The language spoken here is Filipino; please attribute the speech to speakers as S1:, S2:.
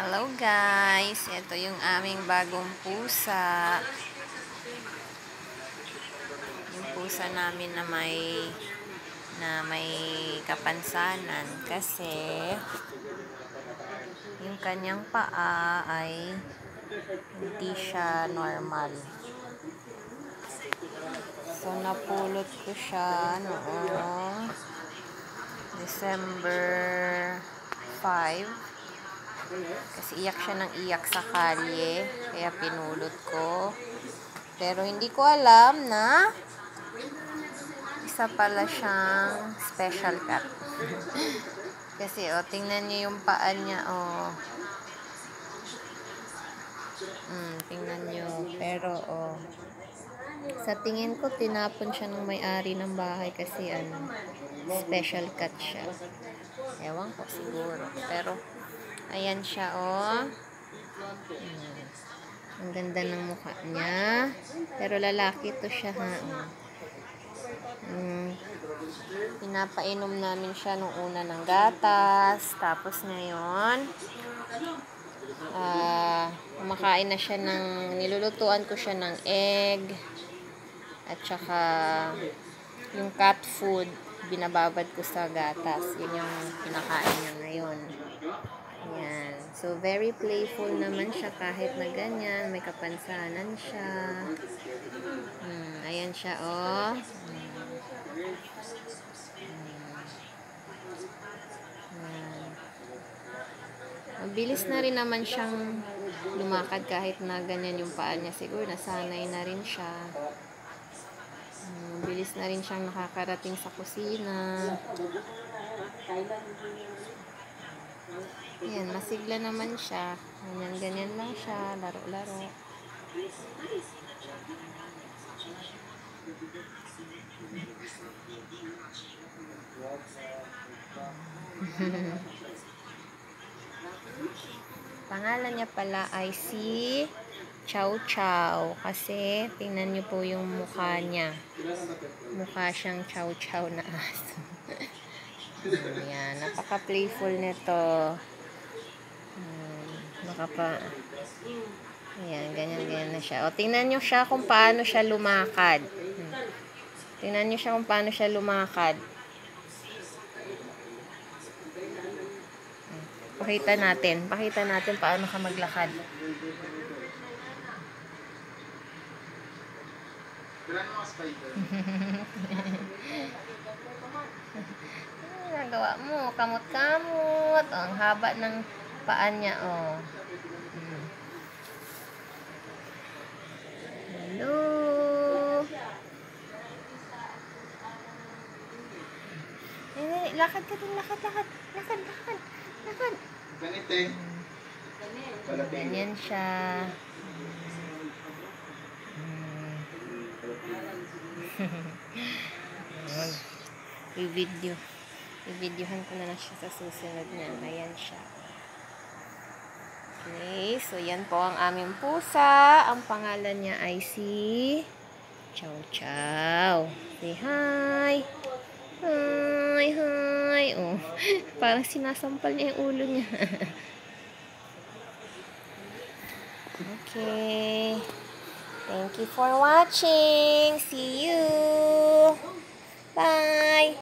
S1: Hello guys! Ito yung aming bagong pusa. Yung pusa namin na may na may kapansanan kasi yung kanyang paa ay hindi siya normal. So, napulot ko siya noong December 5 kasi iyak siya ng iyak sa kalye. Kaya pinulot ko. Pero hindi ko alam na isa pala siyang special cat. kasi, oh, tingnan niyo yung paa niya, oh. Hmm, tingnan niyo. Pero, oh. Sa tingin ko, tinapon siya ng may-ari ng bahay kasi, ano, special cat siya. Ewan ko siguro. Pero, Ayan siya, oh. Ang ganda ng mukha niya. Pero lalaki to siya, ha. Hmm. Pinapainom namin siya nung una ng gatas. Tapos ngayon, uh, kumakain na siya ng, nilulutuan ko siya ng egg. At saka, yung cat food, binababad ko sa gatas. Yun yung pinakain niya ngayon. So, very playful naman siya kahit na ganyan. May kapansanan siya. Hmm, ayan siya, oh. Hmm. Hmm. Mabilis na rin naman siyang lumakad kahit na ganyan yung paa niya. Siguro nasanay na rin siya. Hmm, mabilis na rin siyang nakakarating sa kusina. Ayan, masigla naman siya. Ganyan, ganyan lang siya. Laro-laro. Pangalan niya pala ay si Chow Chow. Kasi, tingnan niyo po yung mukha niya. Mukha siyang Chow Chow na aso. Ayan, napaka-playful nito. Baka pa. Ayan, ganyan, ganyan na siya. O, tingnan nyo siya kung paano siya lumakad. Hmm. Tingnan nyo siya kung paano siya lumakad. Hmm. Pakita natin. Pakita natin paano ka maglakad. Nagawa mo, kamot-kamot. Ang haba ng paan niya, oh. Hmm. Hello. Eh, lakad ka din, lakad, lakad. Lakad, lakad, lakad.
S2: Ganito eh.
S1: Ganyan siya. I-video. I-videohan ko na lang siya sa susunod niya. Ayan siya. Okay, so yan po ang aming pusa. Ang pangalan niya ay si Chow Chow. Say hi. Hi, hi. Oh, parang sinasampal niya yung ulo niya. okay. Thank you for watching. See you. Bye.